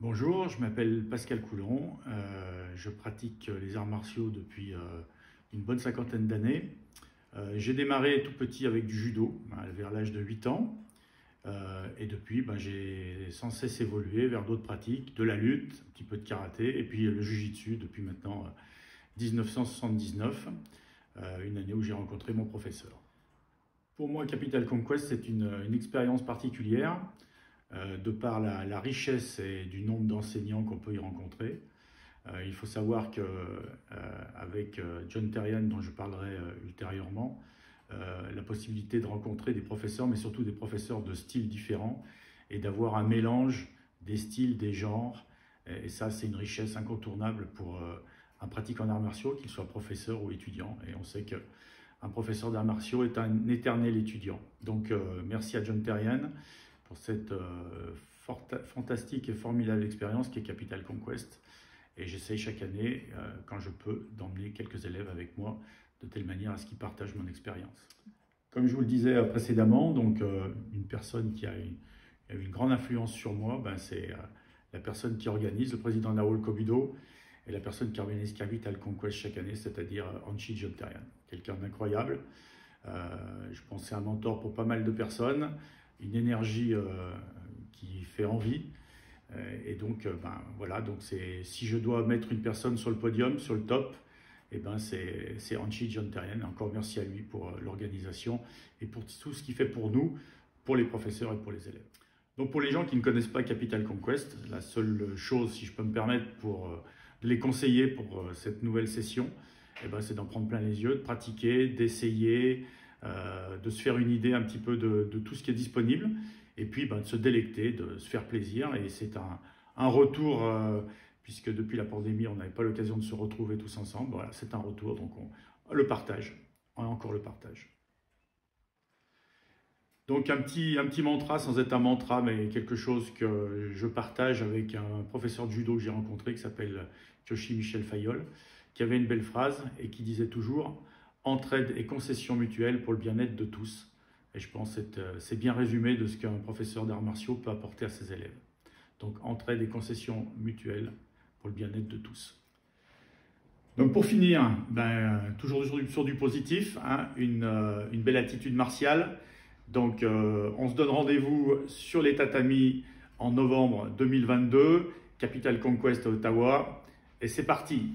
Bonjour, je m'appelle Pascal Coulon, euh, je pratique les arts martiaux depuis euh, une bonne cinquantaine d'années. Euh, j'ai démarré tout petit avec du judo, hein, vers l'âge de 8 ans, et depuis ben, j'ai sans cesse évolué vers d'autres pratiques, de la lutte, un petit peu de karaté, et puis le jujitsu depuis maintenant 1979, une année où j'ai rencontré mon professeur. Pour moi, Capital Conquest, c'est une, une expérience particulière. Euh, de par la, richesse et du nombre d'enseignants qu'on peut y rencontrer. Euh, il faut savoir qu'avec euh, John Terrian, dont je parlerai ultérieurement, la possibilité de rencontrer des professeurs, mais surtout des professeurs de styles différents, et d'avoir un mélange des styles, des genres, et ça c'est une richesse incontournable pour un pratiquant d'arts martiaux, qu'il soit professeur ou étudiant, et on sait qu'un professeur d'arts martiaux est un éternel étudiant. Donc merci à John Terrian pour cette euh, fantastique et formidable expérience qui est Capital Conquest. Et j'essaye chaque année, euh, quand je peux, d'emmener quelques élèves avec moi, de telle manière à ce qu'ils partagent mon expérience. Comme je vous le disais euh, précédemment, donc une personne qui a une, une grande influence sur moi, ben, c'est la personne qui organise, le président Naoul Kobudo, et la personne qui organise Capital Conquest chaque année, c'est-à-dire Anchi Jontarian. Quelqu'un d'incroyable. je pense c'est un mentor pour pas mal de personnes une énergie euh, qui fait envie. Euh, et donc, euh, ben, voilà, donc si je dois mettre une personne sur le podium, sur le top, eh ben c'est Anchi John Terrien. Encore merci à lui pour l'organisation et pour tout ce qu'il fait pour nous, pour les professeurs et pour les élèves. Donc pour les gens qui ne connaissent pas Capital Conquest, la seule chose, si je peux me permettre, pour les conseiller pour cette nouvelle session, eh ben, c'est d'en prendre plein les yeux, de pratiquer, d'essayer, euh, de se faire une idée un petit peu de, tout ce qui est disponible, et puis ben, de se délecter, de se faire plaisir. Et c'est un, retour, euh, puisque depuis la pandémie, on n'avait pas l'occasion de se retrouver tous ensemble. Voilà, c'est un retour, donc on, le partage, on encore le partage. Donc un petit, un petit mantra, sans être un mantra, mais quelque chose que je partage avec un professeur de judo que j'ai rencontré qui s'appelle Kyoshi Michel Fayol, qui avait une belle phrase et qui disait toujours entraide et concession mutuelle pour le bien-être de tous. Et je pense que c'est euh, bien résumé de ce qu'un professeur d'arts martiaux peut apporter à ses élèves. Donc entraide et concession mutuelle pour le bien-être de tous. Donc pour finir, ben, toujours sur du positif, hein, euh, une, belle attitude martiale. Donc euh, on se donne rendez-vous sur les tatamis en novembre 2022, Capital Conquest Ottawa. Et c'est parti